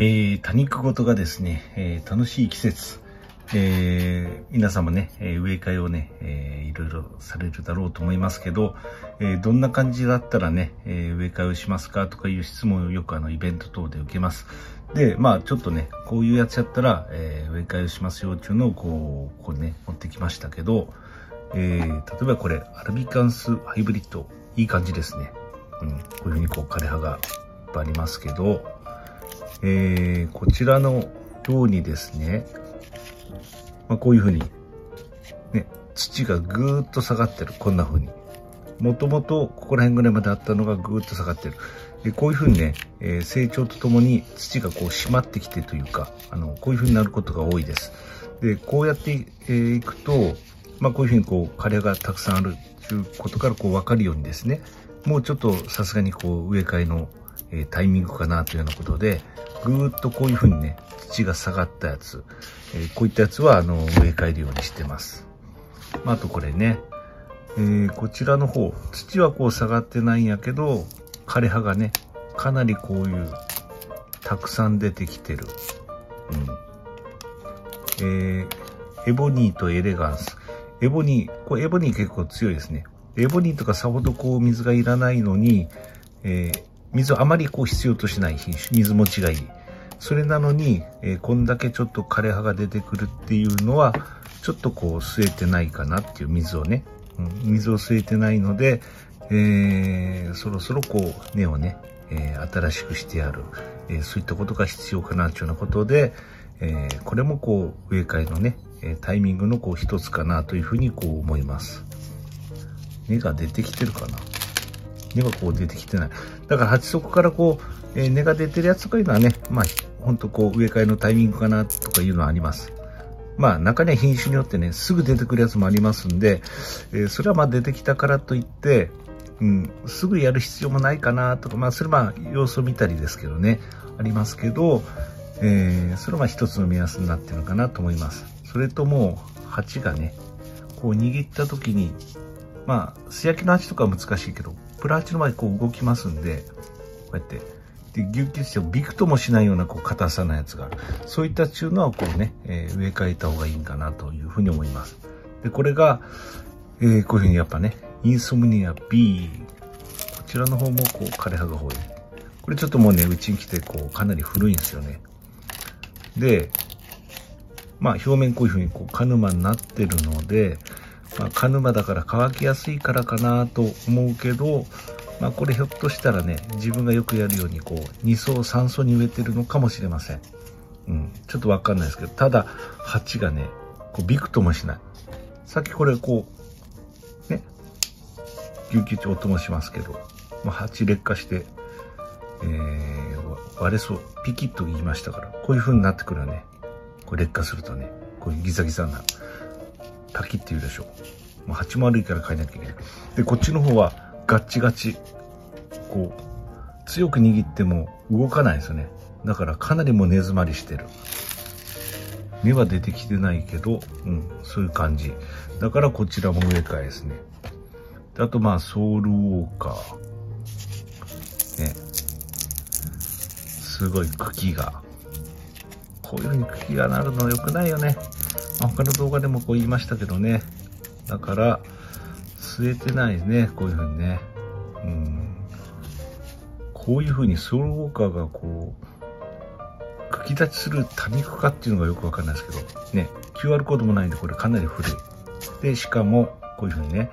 えー、多肉ごとがですね、えー、楽しい季節、えー、皆様ね、え植え替えをね、えー、いろいろされるだろうと思いますけど、えどんな感じだったらね、え植え替えをしますか？とかいう質問をよくあのイベント等で受けます。で、まあちょっとね、こういうやつやったら、え植え替えをしますよっていうのをこう、こうね、持ってきましたけど、え例えばこれ、アルビカンスハイブリッド、いい感じですね。うん、こういうふうにこう枯葉がいっぱいありますけど、えー、こちらのようにですね、まあ、こういうふうに、ね、土がぐーっと下がってる。こんな風に。もともとここら辺ぐらいまであったのがぐーっと下がってる。でこういう風にね、えー、成長とともに土がこう締まってきてというか、あの、こういう風になることが多いです。で、こうやってい、えー、くと、まあこういう風にこう、枯れがたくさんあるということからこう分かるようにですね、もうちょっとさすがにこう植え替えの、えー、タイミングかなというようなことで、ぐーっとこういう風にね、土が下がったやつ、えー、こういったやつは、あの、植え替えるようにしてます。まあ、あとこれね、えー、こちらの方、土はこう下がってないんやけど、枯れ葉がね、かなりこういう、たくさん出てきてる。うん。えー、エボニーとエレガンス。エボニー、これエボニー結構強いですね。エボニーとかさほどこう水がいらないのに、えー、水をあまりこう必要としない品種、水持ちがいい。それなのに、えー、こんだけちょっと枯れ葉が出てくるっていうのは、ちょっとこう吸えてないかなっていう水をね、うん、水を吸えてないので、えー、そろそろこう根をね、えー、新しくしてやる、えー、そういったことが必要かなというようなことで、えー、これもこう植え替えのね、タイミングのこう一つかなというふうにこう思います。根が出てきてるかな根がこう出てきてない。だから鉢底からこう、えー、根が出てるやつとかいうのはね、まあ、ほんとこう植え替えのタイミングかなとかいうのはあります。まあ中には品種によってね、すぐ出てくるやつもありますんで、えー、それはまあ出てきたからといって、うん、すぐやる必要もないかなとか、まあそれはまあ様子を見たりですけどね、ありますけど、えー、それはまあ一つの目安になってるのかなと思います。それともう、鉢がね、こう握った時に、まあ、素焼きの鉢とかは難しいけど、プラチの場合こう動きますんで、こうやって、で、ぎゅっぎゅっしてびくともしないようなこう硬さなやつがある。そういったっていうのはこうね、えー、植え替えた方がいいんかなというふうに思います。で、これが、えー、こういうふうにやっぱね、インソムニア B、こちらの方もこう枯葉が多い。これちょっともうね、うちに来てこうかなり古いんですよね。で、まあ表面こういうふうにこうカヌマになってるので、まあ、カヌマだから乾きやすいからかなと思うけど、まあ、これひょっとしたらね、自分がよくやるようにこう、2層3層に植えてるのかもしれません。うん、ちょっとわかんないですけど、ただ、鉢がね、こうビクともしない。さっきこれこう、ね、ぎゅうぎゅうと音もしますけど、まあ、鉢劣化して、えー、割れそう、ピキッと言いましたから、こういう風になってくるね、こう劣化するとね、こういうギザギザなる。パキって言うでしょ。もう蜂も悪いから変えなきゃいけない。で、こっちの方はガッチガチ。こう、強く握っても動かないですよね。だからかなりもう根詰まりしてる。芽は出てきてないけど、うん、そういう感じ。だからこちらも植え替えですね。であとまあ、ソウルウォーカー。ね。すごい茎が。こういう風に茎がなるの良くないよね。他の動画でもこう言いましたけどね。だから、吸えてないですね。こういう風にね。うん。こういう風にソウルウォーカーがこう、茎立ちする多肉化っていうのがよくわかんないですけど、ね、QR コードもないんで、これかなり古い。で、しかも、こういう風にね、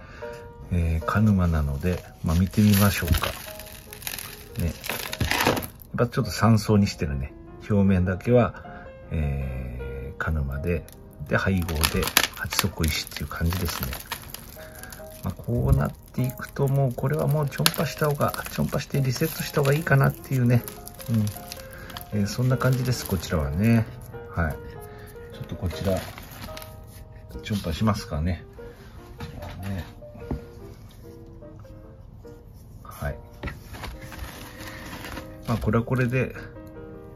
えー、カヌマなので、まあ、見てみましょうか。ね。やっぱちょっと3層にしてるね。表面だけは、えー、カヌマで、で、配合で八足石っていう感じですね。まあ、こうなっていくともうこれはもうちょんぱした方が、ちょんぱしてリセットした方がいいかなっていうね。うん。えー、そんな感じです、こちらはね。はい。ちょっとこちら、ちょんぱしますかね。ねはい。まあこれはこれで、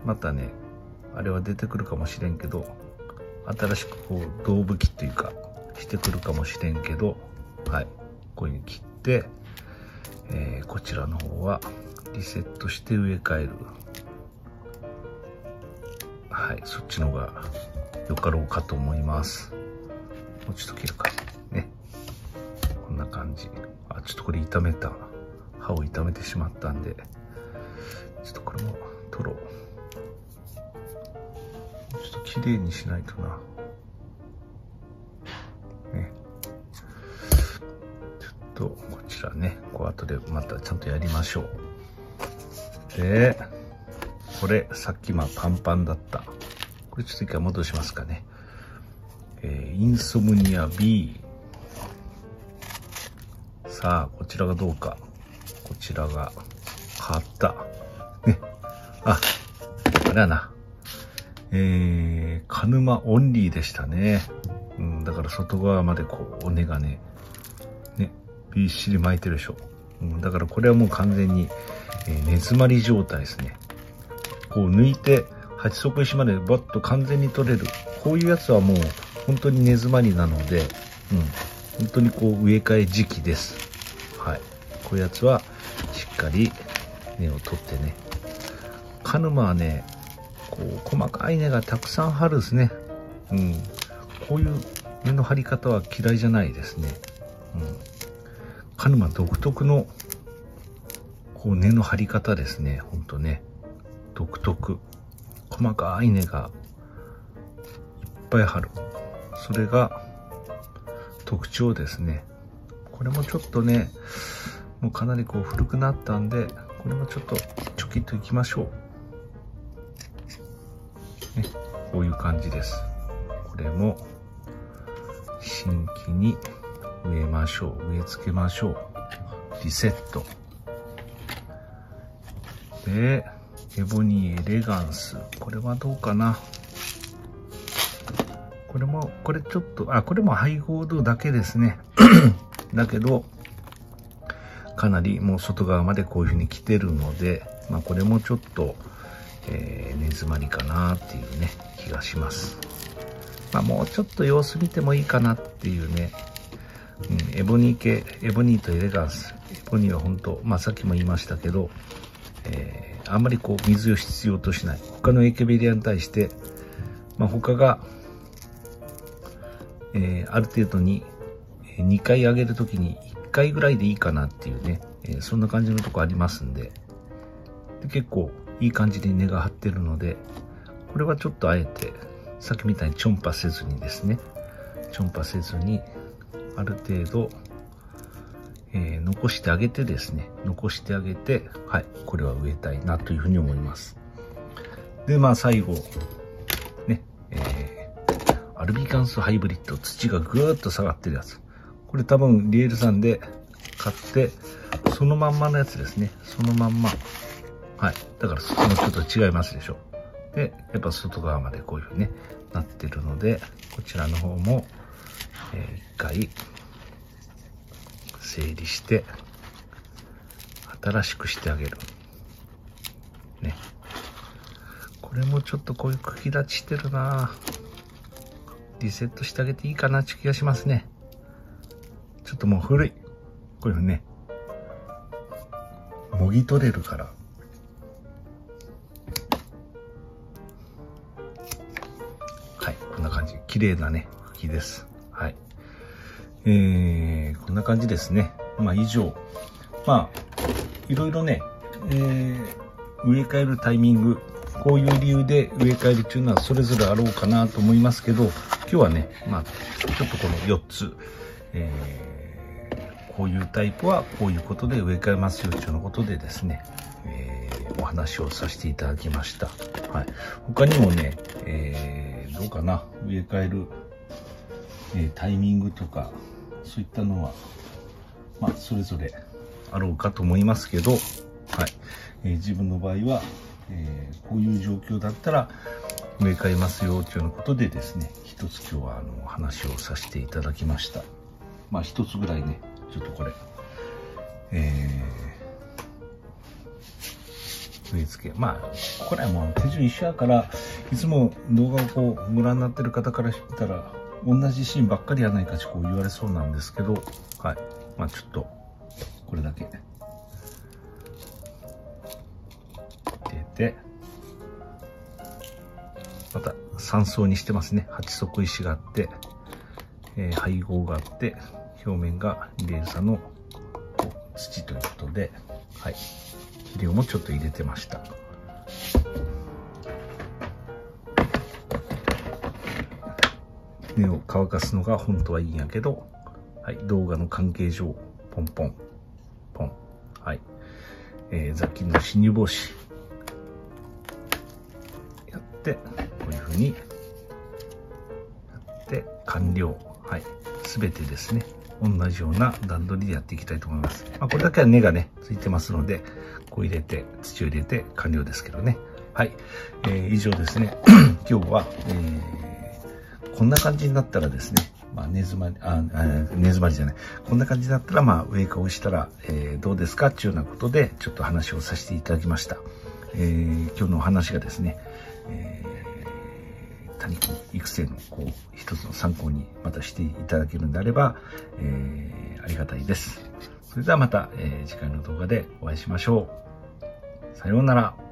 またね、あれは出てくるかもしれんけど、新しくこう胴吹きっていうかしてくるかもしれんけどはいこういうに切って、えー、こちらの方はリセットして植え替えるはい、そっちの方がよかろうかと思います。もうちょっと切るか。ね。こんな感じ。あ、ちょっとこれ炒めた。歯を炒めてしまったんで、ちょっとこれも取ろう。ちょっと綺麗にしないとな。ね。ちょっと、こちらね、こう後でまたちゃんとやりましょう。で、これ、さっきまあパンパンだった。これちょっと一回戻しますかね。えー、インソムニア B。さあ、こちらがどうか。こちらが、変わった。ね。あ、あれやな。えー、カヌマオンリーでしたね。うん、だから外側までこう、尾根がね、ね、びっしり巻いてるでしょ。うん、だからこれはもう完全に、えー、根詰まり状態ですね。こう抜いて、八足石までバッと完全に取れる。こういうやつはもう本当に根詰まりなので、うん、本当にこう植え替え時期です。はい。こういうやつはしっかり根を取ってね。カヌマはね、こう細かい根がたくさん張るですね。うん。こういう根の張り方は嫌いじゃないですね。うん。カヌマ独特のこう根の張り方ですね。ほんとね。独特。細かい根がいっぱい張る。それが特徴ですね。これもちょっとね、もうかなりこう古くなったんで、これもちょっとチョキッといきましょう。ね、こういう感じです。これも新規に植えましょう。植え付けましょう。リセット。で、エボニーエレガンス。これはどうかな？これも、これちょっと、あ、これもハイゴールドだけですね。だけど、かなりもう外側までこういう風に来てるので、まあこれもちょっと、えー、根詰まりかなっていうね、気がします。まあもうちょっと様子見てもいいかなっていうね、うん、エボニー系、エボニーとエレガンス。エボニーは本当、まあさっきも言いましたけど、えー、あんまりこう水を必要としない。他のエケベリアに対して、まあ他がえー、ある程度に2回上げるときに1回ぐらいでいいかなっていうね、えー、そんな感じのとこありますんでで結構いい感じで根が張ってるのでこれはちょっとあえてさっきみたいにチョンパせずにですねチョンパせずにある程度、えー、残してあげてですね残してあげてはいこれは植えたいなというふうに思いますでまあ最後ねえーアルビカンスハイブリッド、土がぐーっと下がってるやつ。これ多分リエルさんで買って、そのまんまのやつですね。そのまんま。はい。だからそこもちょっと違いますでしょ。で、やっぱ外側までこういう風に、ね、なってるので、こちらの方も、えー、一回、整理して、新しくしてあげる。ね。これもちょっとこういう茎立ちしてるなぁ。リセットしてあげていいかなって気がしますね。ちょっともう古い。こういうふうにね、もぎ取れるから。綺麗なね、茎です。はい。えー、こんな感じですね。まあ以上。まあ、いろいろね、えー、植え替えるタイミング、こういう理由で植え替えるっていうのはそれぞれあろうかなと思いますけど、今日はね、まあ、ちょっとこの4つ、えー、こういうタイプはこういうことで植え替えますよというのことでですね、えー、お話をさせていただきました。はい。他にもね、えー、どうかな、植え替える、えー、タイミングとか、そういったのは、まあ、それぞれあろうかと思いますけど、はい。えー、自分の場合は、えー、こういう状況だったら、植え替えますよというようなことでですね、一つ今日はあの話をさせていただきました。まあ一つぐらいね、ちょっとこれ、えー、植え付け。まあ、これはもう手順一緒やから、いつも動画をこうご覧になってる方からしたら、同じシーンばっかりやないかちこう言われそうなんですけど、はい。まあちょっと、これだけ。出て、また3層にしてますね。8足石があって、えー、配合があって、表面がレーザの土ということで、はい。肥料もちょっと入れてました。根を乾かすのが本当はいいんやけど、はい、動画の関係上、ポンポン、ポン。はい。えー、雑菌の侵入防止。やって、こういうふうに、やって完了。はい。すべてですね、同じような段取りでやっていきたいと思います。まあ、これだけは根がね、ついてますので、こう入れて、土を入れて完了ですけどね。はい。えー、以上ですね。今日は、えー、こんな感じになったらですね、まあ、根詰まり、あ、根詰まりじゃない。こんな感じだったら、まあ、上化をしたら、えー、どうですか？っていうようなことで、ちょっと話をさせていただきました。えー、今日のお話がですね、え谷木育成の、こう、一つの参考にまたしていただけるんであれば、えー、ありがたいです。それではまた、えー、次回の動画でお会いしましょう。さようなら。